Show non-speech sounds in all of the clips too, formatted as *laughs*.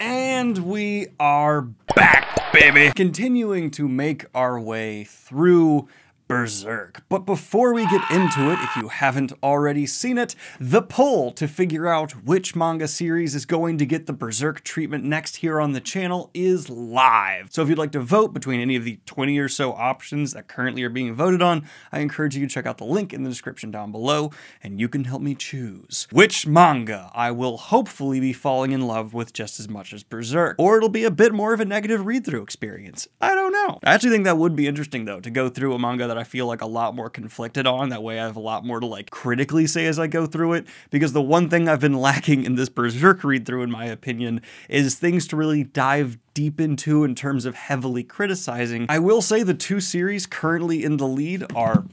And we are back, baby. Continuing to make our way through Berserk. But before we get into it, if you haven't already seen it, the poll to figure out which manga series is going to get the Berserk treatment next here on the channel is live. So if you'd like to vote between any of the 20 or so options that currently are being voted on, I encourage you to check out the link in the description down below, and you can help me choose which manga I will hopefully be falling in love with just as much as Berserk. Or it'll be a bit more of a negative read-through experience. I don't know. I actually think that would be interesting though, to go through a manga that I feel like a lot more conflicted on. That way I have a lot more to like critically say as I go through it. Because the one thing I've been *laughs* lacking in this Berserk read through, in my opinion, is things to really dive deep into in terms of heavily criticizing. I will say the two series currently in the lead are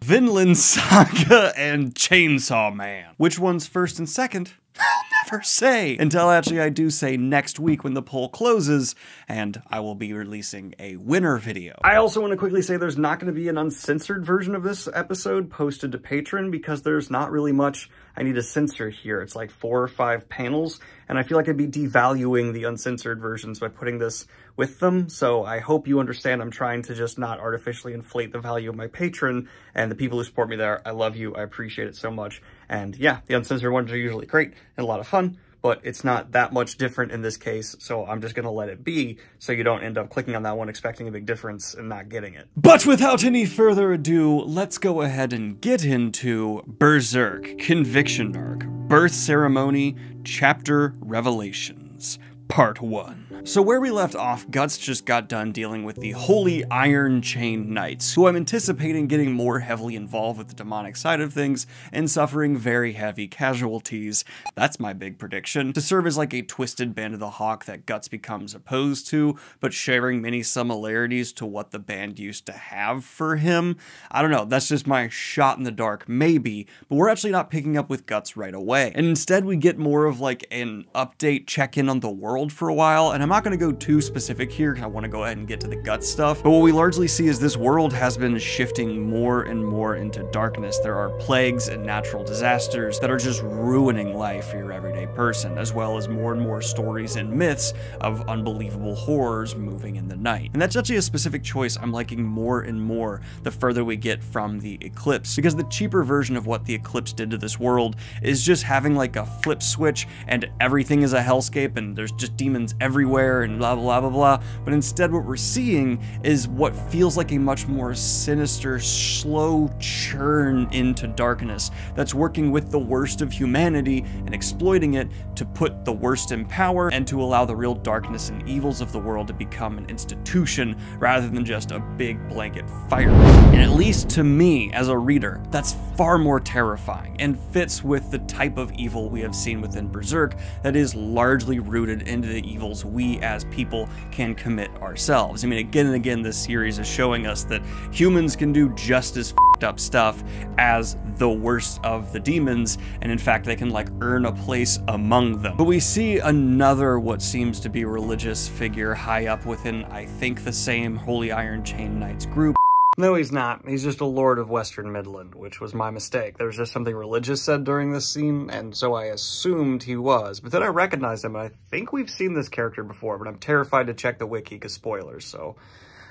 Vinland Saga and Chainsaw Man. Which one's first and second? *laughs* Never say until actually I do say next week when the poll closes and I will be releasing a winner video. I also want to quickly say there's not going to be an uncensored version of this episode posted to Patreon because there's not really much I need a censor here. It's like four or five panels and I feel like I'd be devaluing the uncensored versions by putting this with them. So I hope you understand I'm trying to just not artificially inflate the value of my Patreon and the people who support me there. I love you. I appreciate it so much. And yeah, the uncensored ones are usually great and a lot of fun, but it's not that much different in this case, so I'm just going to let it be so you don't end up clicking on that one expecting a big difference and not getting it. But without any further ado, let's go ahead and get into Berserk Conviction Arc Birth Ceremony Chapter Revelations Part 1. So where we left off, Guts just got done dealing with the Holy Iron Chain Knights, who I'm anticipating getting more heavily involved with the demonic side of things and suffering very heavy casualties. That's my big prediction. To serve as like a twisted band of the Hawk that Guts becomes opposed to, but sharing many similarities to what the band used to have for him. I don't know, that's just my shot in the dark, maybe, but we're actually not picking up with Guts right away. And instead we get more of like an update check-in on the world for a while, and I'm not going to go too specific here because I want to go ahead and get to the gut stuff. But what we largely see is this world has been shifting more and more into darkness. There are plagues and natural disasters that are just ruining life for your everyday person, as well as more and more stories and myths of unbelievable horrors moving in the night. And that's actually a specific choice I'm liking more and more the further we get from the Eclipse, because the cheaper version of what the Eclipse did to this world is just having like a flip switch and everything is a hellscape and there's just demons everywhere and blah, blah, blah, blah. But instead, what we're seeing is what feels like a much more sinister, slow churn into darkness that's working with the worst of humanity and exploiting it to put the worst in power and to allow the real darkness and evils of the world to become an institution rather than just a big blanket fire. And at least to me, as a reader, that's far more terrifying and fits with the type of evil we have seen within Berserk that is largely rooted into the evils we as people can commit ourselves. I mean, again and again, this series is showing us that humans can do just as up stuff as the worst of the demons, and in fact, they can like earn a place among them. But we see another what seems to be religious figure high up within, I think, the same Holy Iron Chain Knights group. No, he's not. He's just a lord of Western Midland, which was my mistake. There was just something religious said during this scene, and so I assumed he was. But then I recognized him, and I think we've seen this character before, but I'm terrified to check the wiki because spoilers, so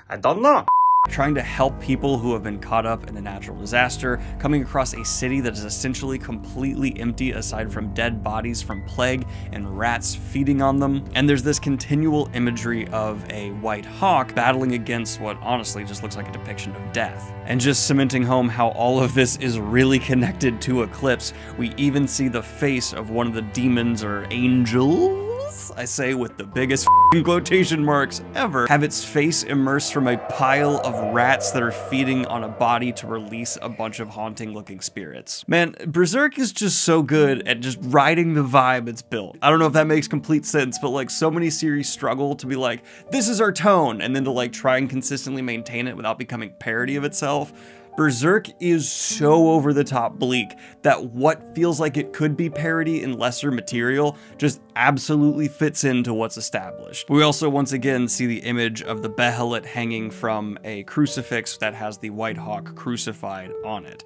I don't know trying to help people who have been caught up in a natural disaster, coming across a city that is essentially completely empty aside from dead bodies from plague and rats feeding on them. And there's this continual imagery of a white hawk battling against what honestly just looks like a depiction of death. And just cementing home how all of this is really connected to Eclipse, we even see the face of one of the demons or angels I say with the biggest quotation marks ever, have its face immersed from a pile of rats that are feeding on a body to release a bunch of haunting looking spirits. Man, Berserk is just so good at just riding the vibe it's built. I don't know if that makes complete sense, but like so many series struggle to be like, this is our tone, and then to like try and consistently maintain it without becoming parody of itself. Berserk is so over the top bleak that what feels like it could be parody in lesser material just absolutely fits into what's established. We also once again see the image of the Behelit hanging from a crucifix that has the White Hawk crucified on it.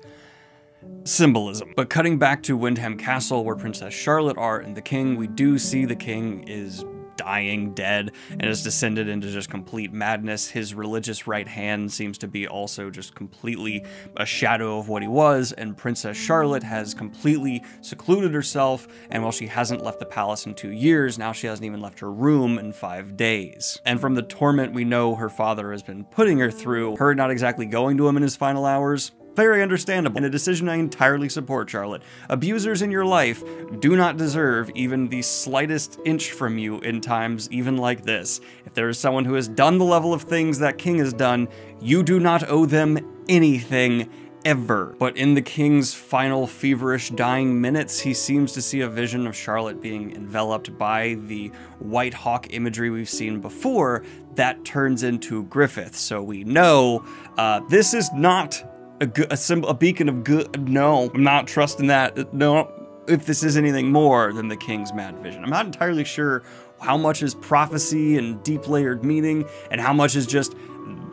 symbolism. But cutting back to Windham Castle, where Princess Charlotte are and the king, we do see the king is dying, dead, and has descended into just complete madness. His religious right hand seems to be also just completely a shadow of what he was, and Princess Charlotte has completely secluded herself, and while she hasn't left the palace in two years, now she hasn't even left her room in five days. And from the torment we know her father has been putting her through, her not exactly going to him in his final hours, very understandable, and a decision I entirely support, Charlotte. Abusers in your life do not deserve even the slightest inch from you in times even like this. If there is someone who has done the level of things that King has done, you do not owe them anything ever. But in the king's final feverish dying minutes, he seems to see a vision of Charlotte being enveloped by the white hawk imagery we've seen before that turns into Griffith. So we know uh, this is not a, a symbol, a beacon of good. No, I'm not trusting that. No, if this is anything more than the king's mad vision. I'm not entirely sure how much is prophecy and deep layered meaning, and how much is just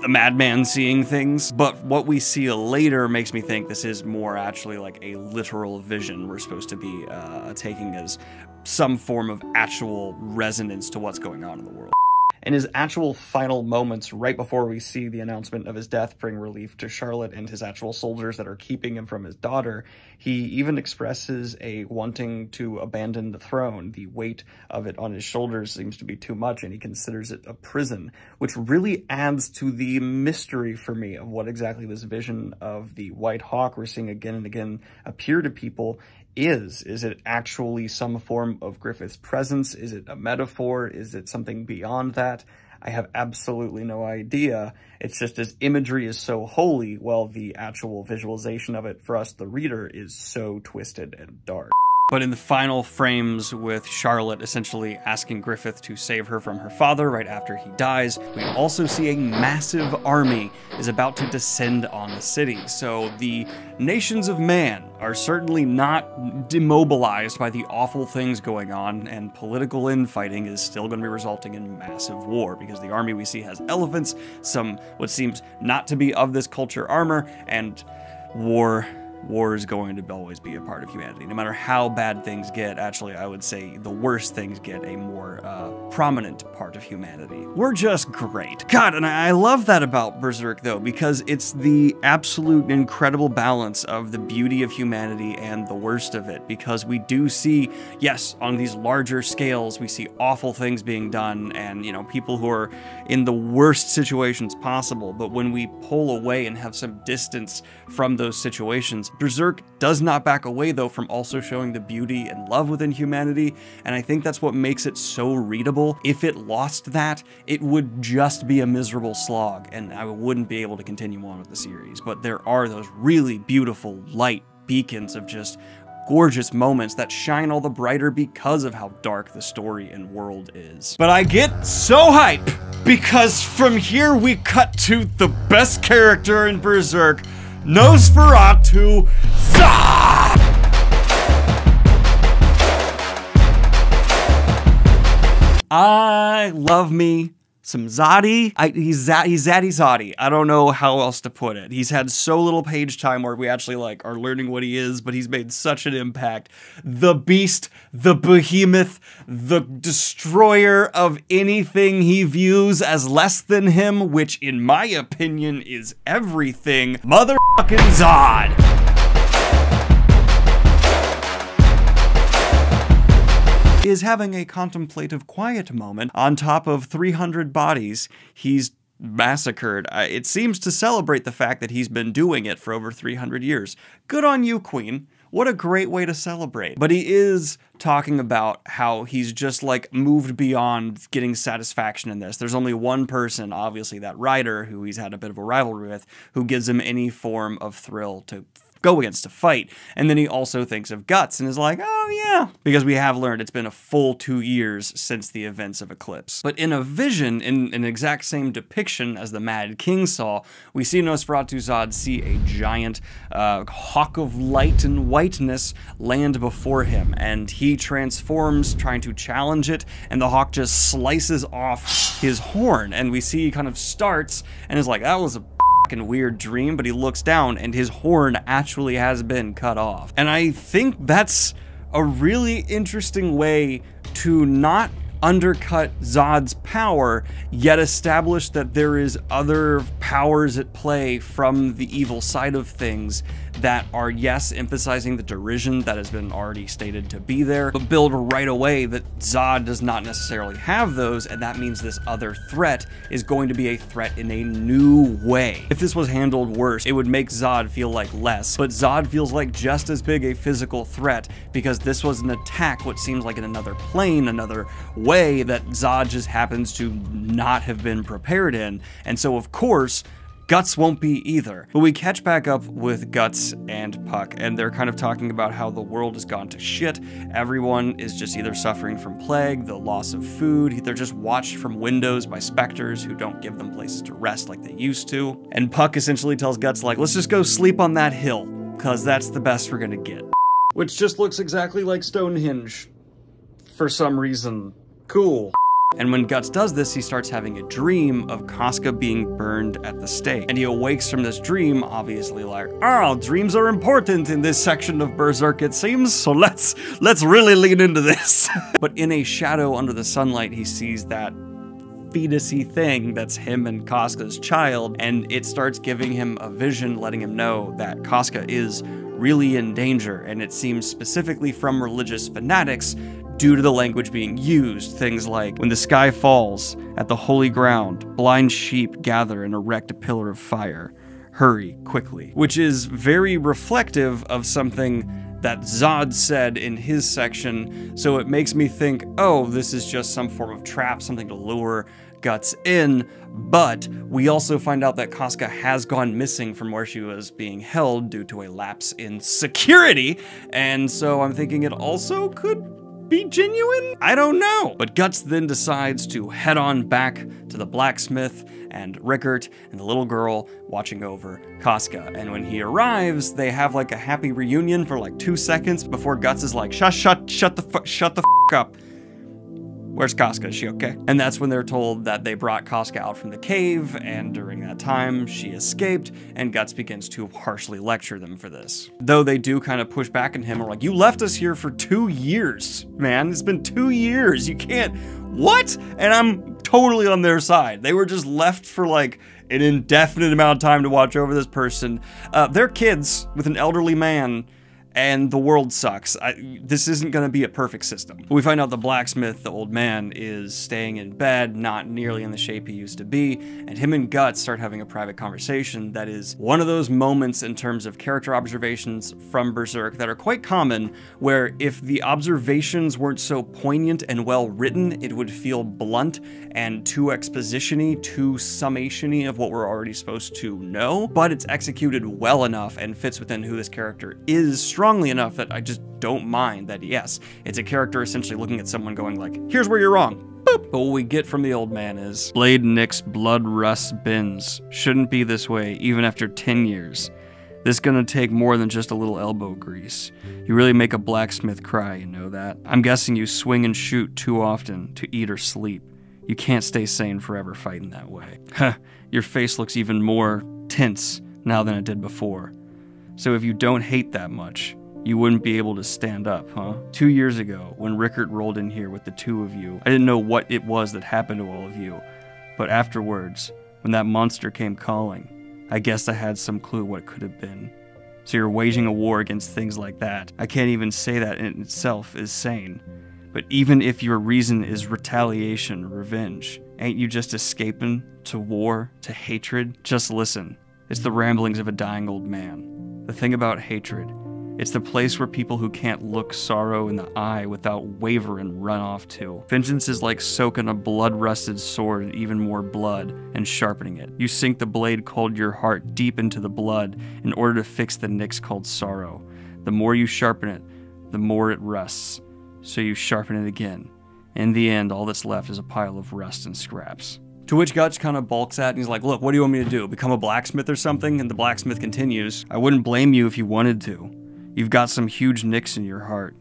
the madman seeing things. But what we see later makes me think this is more actually like a literal vision we're supposed to be uh, taking as some form of actual resonance to what's going on in the world. In his actual final moments, right before we see the announcement of his death bring relief to Charlotte and his actual soldiers that are keeping him from his daughter, he even expresses a wanting to abandon the throne. The weight of it on his shoulders seems to be too much, and he considers it a prison, which really adds to the mystery for me of what exactly this vision of the White Hawk we're seeing again and again appear to people is. Is it actually some form of Griffith's presence? Is it a metaphor? Is it something beyond that? I have absolutely no idea. It's just as imagery is so holy, while the actual visualization of it for us, the reader, is so twisted and dark. But in the final frames with Charlotte essentially asking Griffith to save her from her father right after he dies, we also see a massive army is about to descend on the city. So the nations of man are certainly not demobilized by the awful things going on, and political infighting is still going to be resulting in massive war because the army we see has elephants, some what seems not to be of this culture armor, and war war is going to always be a part of humanity. No matter how bad things get, actually, I would say the worse things get a more uh, prominent part of humanity. We're just great. God, and I love that about Berserk, though, because it's the absolute incredible balance of the beauty of humanity and the worst of it, because we do see, yes, on these larger scales, we see awful things being done and, you know, people who are in the worst situations possible, but when we pull away and have some distance from those situations, Berserk does not back away, though, from also showing the beauty and love within humanity, and I think that's what makes it so readable. If it lost that, it would just be a miserable slog, and I wouldn't be able to continue on with the series. But there are those really beautiful, light beacons of just gorgeous moments that shine all the brighter because of how dark the story and world is. But I get so hype because from here we cut to the best character in Berserk, Nosferatu Zod! I love me some Zadi. I, he's Zad, he's Zaddy. I don't know how else to put it. He's had so little page time where we actually like are learning what he is, but he's made such an impact. The beast, the behemoth, the destroyer of anything he views as less than him, which in my opinion is everything. Motherfucking Zod. Is having a contemplative quiet moment on top of 300 bodies he's massacred. Uh, it seems to celebrate the fact that he's been doing it for over 300 years. Good on you, Queen. What a great way to celebrate. But he is talking about how he's just like moved beyond getting satisfaction in this. There's only one person, obviously, that writer who he's had a bit of a rivalry with, who gives him any form of thrill to go against to fight. And then he also thinks of Guts and is like, oh yeah, because we have learned it's been a full two years since the events of Eclipse. But in a vision, in an exact same depiction as the Mad King saw, we see Nosferatu Zod see a giant uh, hawk of light and whiteness land before him, and he transforms trying to challenge it, and the hawk just slices off his horn, and we see he kind of starts and is like, that was a fucking weird dream, but he looks down and his horn actually has been cut off. And I think that's a really interesting way to not undercut Zod's power, yet establish that there is other powers at play from the evil side of things that are, yes, emphasizing the derision that has been already stated to be there, but build right away that Zod does not necessarily have those, and that means this other threat is going to be a threat in a new way. If this was handled worse, it would make Zod feel like less, but Zod feels like just as big a physical threat because this was an attack what seems like in another plane, another way that Zod just happens to not have been prepared in, and so of course, Guts won't be either. But we catch back up with Guts and Puck, and they're kind of talking about how the world has gone to shit. Everyone is just either suffering from plague, the loss of food, they're just watched from windows by specters who don't give them places to rest like they used to. And Puck essentially tells Guts, like, let's just go sleep on that hill, because that's the best we're gonna get. Which just looks exactly like Stonehenge. For some reason. Cool. And when Guts does this, he starts having a dream of Casca being burned at the stake. And he awakes from this dream, obviously like, oh, dreams are important in this section of Berserk, it seems, so let's let's really lean into this. *laughs* but in a shadow under the sunlight, he sees that fetusy thing that's him and Casca's child, and it starts giving him a vision, letting him know that Casca is really in danger, and it seems specifically from religious fanatics due to the language being used. Things like, when the sky falls at the holy ground, blind sheep gather and erect a pillar of fire. Hurry quickly. Which is very reflective of something that Zod said in his section, so it makes me think, oh, this is just some form of trap, something to lure Guts in, but we also find out that Casca has gone missing from where she was being held due to a lapse in security, and so I'm thinking it also could be genuine? I don't know. But Guts then decides to head on back to the blacksmith and Rickert and the little girl watching over Casca. And when he arrives, they have like a happy reunion for like two seconds before Guts is like, shut, shut, shut the, shut the up. Where's Casca? Is she okay? And that's when they're told that they brought Casca out from the cave, and during that time, she escaped, and Guts begins to harshly lecture them for this. Though they do kind of push back on him, and are like, You left us here for two years, man. It's been two years. You can't. What? And I'm totally on their side. They were just left for like an indefinite amount of time to watch over this person. Uh, kids with an elderly man and the world sucks. I, this isn't going to be a perfect system. We find out the blacksmith, the old man, is staying in bed, not nearly in the shape he used to be, and him and Guts start having a private conversation that is one of those moments in terms of character observations from Berserk that are quite common, where if the observations weren't so poignant and well written, it would feel blunt and too expositiony, too summationy of what we're already supposed to know, but it's executed well enough and fits within who this character is strongly enough that I just don't mind that, yes, it's a character essentially looking at someone going like, here's where you're wrong. Boop. But what we get from the old man is Blade Nick's blood rust bins. Shouldn't be this way, even after 10 years. This gonna take more than just a little elbow grease. You really make a blacksmith cry, you know that? I'm guessing you swing and shoot too often to eat or sleep. You can't stay sane forever fighting that way. *laughs* Huh, your face looks even more tense now than it did before. So if you don't hate that much, you wouldn't be able to stand up, huh? Two years ago, when Rickert rolled in here with the two of you, I didn't know what it was that happened to all of you. But afterwards, when that monster came calling, I guess I had some clue what it could have been. So you're waging a war against things like that. I can't even say that in itself is sane. But even if your reason is retaliation, revenge, ain't you just escaping to war, to hatred? Just listen. It's the ramblings of a dying old man. The thing about hatred, it's the place where people who can't look sorrow in the eye without wavering and run off to. Vengeance is like soaking a blood rusted sword in even more blood and sharpening it. You sink the blade called your heart deep into the blood in order to fix the nicks called sorrow. The more you sharpen it, the more it rusts. So you sharpen it again. In the end, all that's left is a pile of rust and scraps. To which Guts kind of balks at and he's like, Look, what do you want me to do? Become a blacksmith or something? And the blacksmith continues, I wouldn't blame you if you wanted to. You've got some huge nicks in your heart.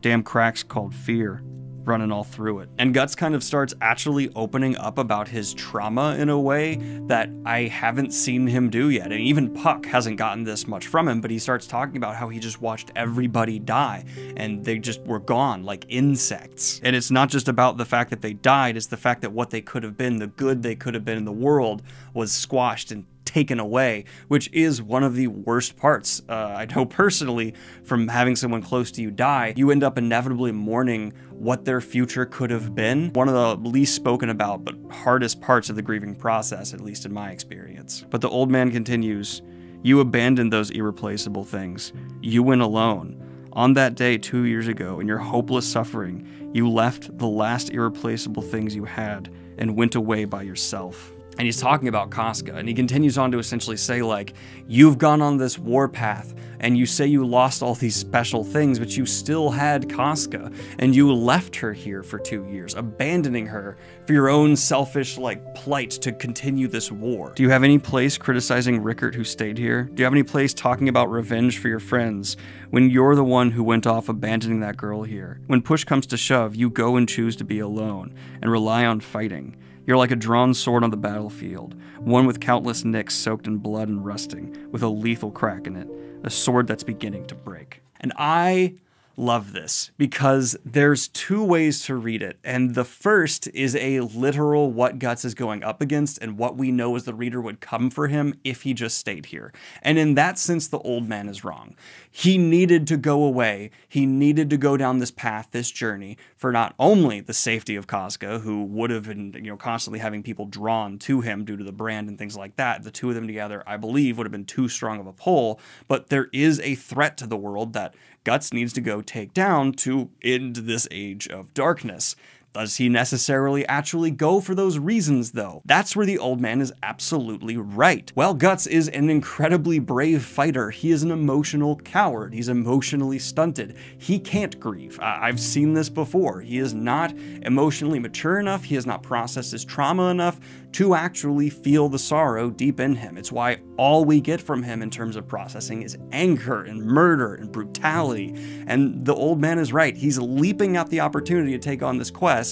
Damn cracks called fear. Running all through it. And Guts kind of starts actually opening up about his trauma in a way that I haven't seen him do yet. And even Puck hasn't gotten this much from him, but he starts talking about how he just watched everybody die and they just were gone like insects. And it's not just about the fact that they died, it's the fact that what they could have been, the good they could have been in the world, was squashed and taken away, which is one of the worst parts. Uh, I know personally from having someone close to you die, you end up inevitably mourning what their future could have been. One of the least spoken about but hardest parts of the grieving process, at least in my experience. But the old man continues You abandoned those irreplaceable things. You went alone. On that day two years ago, in your hopeless suffering, you left the last irreplaceable things you had and went away by yourself and he's talking about Casca, and he continues on to essentially say, like, you've gone on this warpath, and you say you lost all these special things, but you still had Casca, and you left her here for two years, abandoning her for your own selfish, like, plight to continue this war. Do you have any place criticizing Rickert who stayed here? Do you have any place talking about revenge for your friends when you're the one who went off abandoning that girl here? When push comes to shove, you go and choose to be alone and rely on fighting. You're like a drawn sword on the battlefield, one with countless nicks soaked in blood and rusting, with a lethal crack in it, a sword that's beginning to break. And I love this because there's two ways to read it. And the first is a literal what Guts is going up against and what we know as the reader would come for him if he just stayed here. And in that sense, the old man is wrong. He needed to go away. He needed to go down this path, this journey, for not only the safety of Casca, who would have been, you know, constantly having people drawn to him due to the brand and things like that. The two of them together, I believe, would have been too strong of a pull. But there is a threat to the world that Guts needs to go take down to end this age of darkness. Does he necessarily actually go for those reasons, though? That's where the old man is absolutely right. While Guts is an incredibly brave fighter, he is an emotional coward. He's emotionally stunted. He can't grieve. I- have seen this before. He is not emotionally mature enough, he has not processed his trauma enough to actually feel the sorrow deep in him. It's why all we get from him in terms of processing is anger and murder and brutality. And the old man is right. He's leaping at the opportunity to take on this quest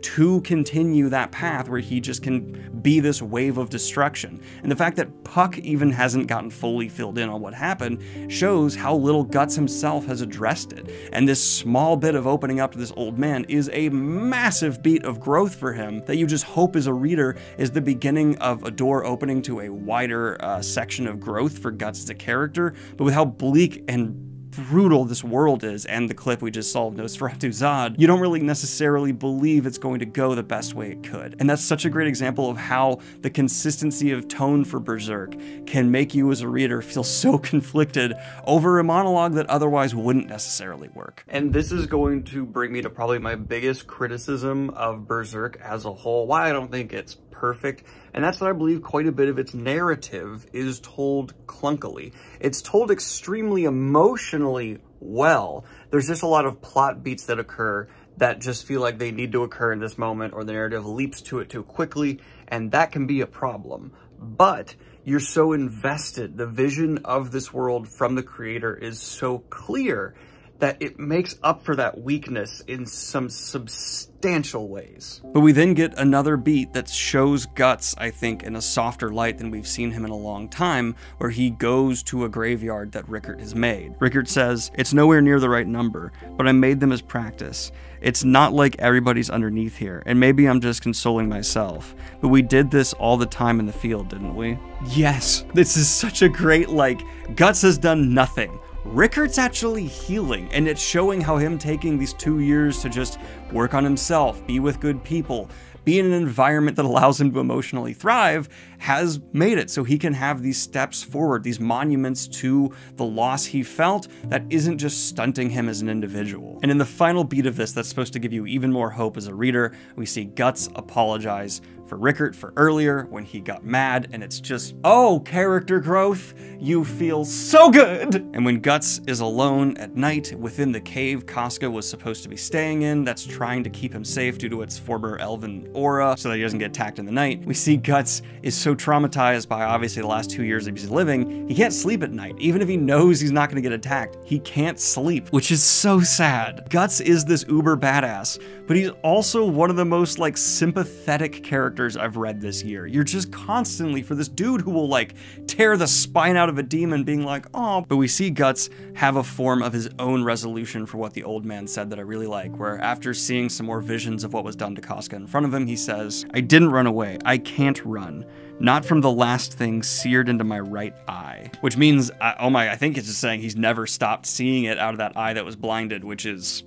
to continue that path where he just can be this wave of destruction. And the fact that Puck even hasn't gotten fully filled in on what happened shows how little Guts himself has addressed it. And this small bit of opening up to this old man is a massive beat of growth for him that you just hope as a reader is the beginning of a door opening to a wider uh, section of growth for Guts as a character. But with how bleak and brutal this world is and the clip we just saw of Nosferatu Zod, you don't really necessarily believe it's going to go the best way it could. And that's such a great example of how the consistency of tone for Berserk can make you as a reader feel so *laughs* conflicted over a monologue that otherwise wouldn't necessarily work. And this is going to bring me to probably my biggest criticism of Berserk as a whole, why I don't think it's perfect, and that's that I believe quite a bit of its narrative is told clunkily. It's told extremely emotionally well. There's just a lot of plot beats that occur that just feel like they need to occur in this moment or the narrative leaps to it too quickly, and that can be a problem. But you're so invested. The vision of this world from the creator is so clear that it makes up for that weakness in some substantial ways. But we then get another beat that shows Guts, I think, in a softer light than we've seen him in a long time, where he goes to a graveyard that Rickert has made. Rickert says, It's nowhere near the right number, but I made them as practice. It's not like everybody's underneath here, and maybe I'm just consoling myself. But we did this all the time in the field, didn't we? Yes, this is such a great, like, Guts has done nothing Rickert's actually healing, and it's showing how him taking these two years to just work on himself, be with good people, be in an environment that allows him to emotionally thrive has made it so he can have these steps forward, these monuments to the loss he felt that isn't just stunting him as an individual. And in the final beat of this, that's supposed to give you even more hope as a reader, we see Guts apologize for Rickert for earlier when he got mad, and it's just, oh, character growth. You feel so good. And when Guts is alone at night within the cave Casca was supposed to be staying in, that's trying to keep him safe due to its former elven aura so that he doesn't get attacked in the night, we see Guts is so traumatized by obviously the last two years that he's living, he can't sleep at night. Even if he knows he's not going to get attacked, he can't sleep, which is so sad. Guts is this uber badass, but he's also one of the most like sympathetic characters I've read this year. You're just constantly for this dude who will like tear the spine out of a demon being like, oh, but we see Guts have a form of his own resolution for what the old man said that I really like, where after seeing some more visions of what was done to Casca in front of him, he says, I didn't run away. I can't run not from the last thing seared into my right eye. Which means, uh, oh my, I think it's just saying he's never stopped seeing it out of that eye that was blinded, which is.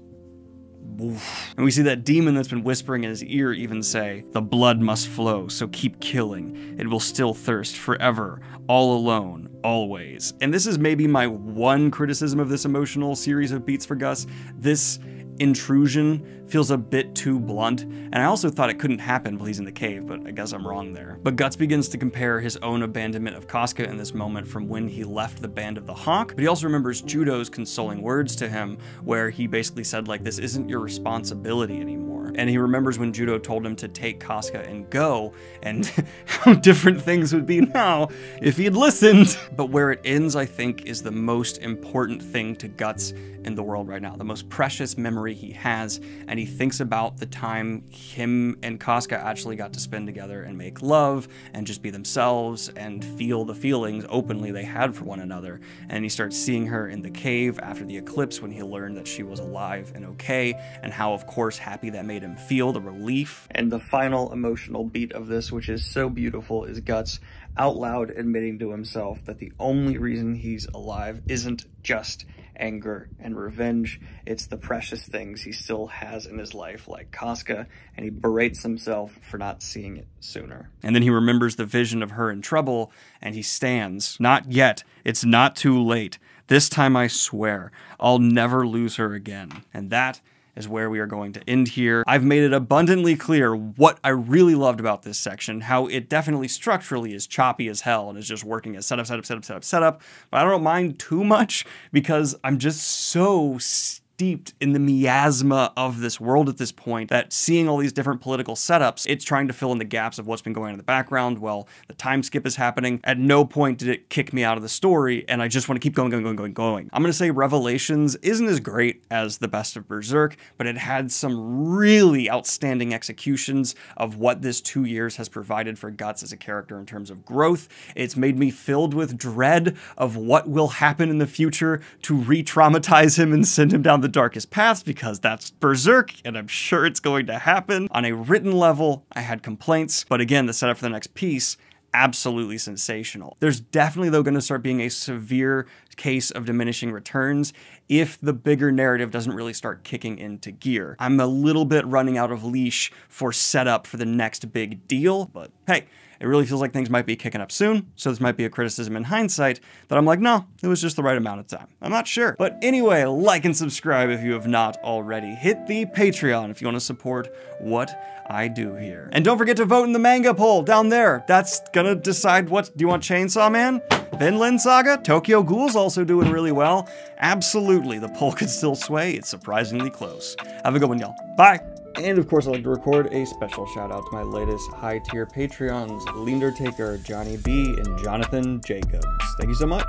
And we see that demon that's been whispering in his ear even say, The blood must flow, so keep killing. It will still thirst forever, all alone, always. And this is maybe my one criticism of this emotional series of beats for Guts. This intrusion feels a bit too blunt, and I also thought it couldn't happen while he's in the cave, but I guess I'm wrong there. But Guts begins to compare his own abandonment of Casca in this moment from when he left the band of the Hawk, but he also remembers Judeau's consoling words to him, where he basically said like, this isn't your responsibility anymore. And he remembers when Judeau told him to take Casca and go, and *laughs* how different things would be now if he'd listened. But where it ends, I think, is the most important thing to Guts in the world right now, the most precious memory he has, and he thinks about the time him and Casca actually got to spend together and make love and just be themselves and feel the feelings openly they had for one another. And he starts seeing her in the cave after the eclipse when he learned that she was alive and okay, and how, of course, happy that made him feel the relief. And the final emotional beat of this, which is so beautiful, is Guts out loud admitting to himself that the only reason he's alive isn't just anger, and revenge. It's the precious things he still has in his life, like Casca, and he berates himself for not seeing it sooner. And then he remembers the vision of her in trouble, and he stands. Not yet. It's not too late. This time I swear, I'll never lose her again. And that is where we are going to end here. I've made it abundantly clear what I really loved about this section, how it definitely structurally is choppy as hell and is just working as setup, setup, setup, setup, setup. But I don't mind too much because I'm just so steeped in the miasma of this world at this point that seeing all these different political setups, it's trying to fill in the gaps of what's been going on in the background. Well, the time skip is happening. At no point did it kick me out of the story, and I just want to keep going, going, going, going, going. I'm going to say Revelations isn't as great as the best of Berserk, but it had some really outstanding executions of what this two years has provided for Guts as a character in terms of growth. It's made me filled with dread of what will happen in the future to re traumatize him and send him down the darkest paths because that's Berserk, and I'm sure it's going to happen. On a written level, I had complaints, but again, the setup for the next piece absolutely sensational. There's definitely, though, going to start being a severe case of diminishing returns if the bigger narrative doesn't really start kicking into gear. I'm a little bit running out of leash for setup for the next big deal, but hey, it really feels like things might be kicking up soon, so this might be a criticism in hindsight that I'm like, no, it was just the right amount of time. I'm not sure. But anyway, like and subscribe if you have not already. Hit the Patreon if you want to support what I do here. And don't forget to vote in the manga poll down there. That's gonna decide what, do you want Chainsaw Man? Vinland Saga? Tokyo Ghoul's also doing really well. Absolutely, the poll could still sway. It's surprisingly close. Have a good one, y'all. Bye! And of course, I'd like to record a special shout out to my latest high tier Patreons, Leander Taker, Johnny B, and Jonathan Jacobs. Thank you so much.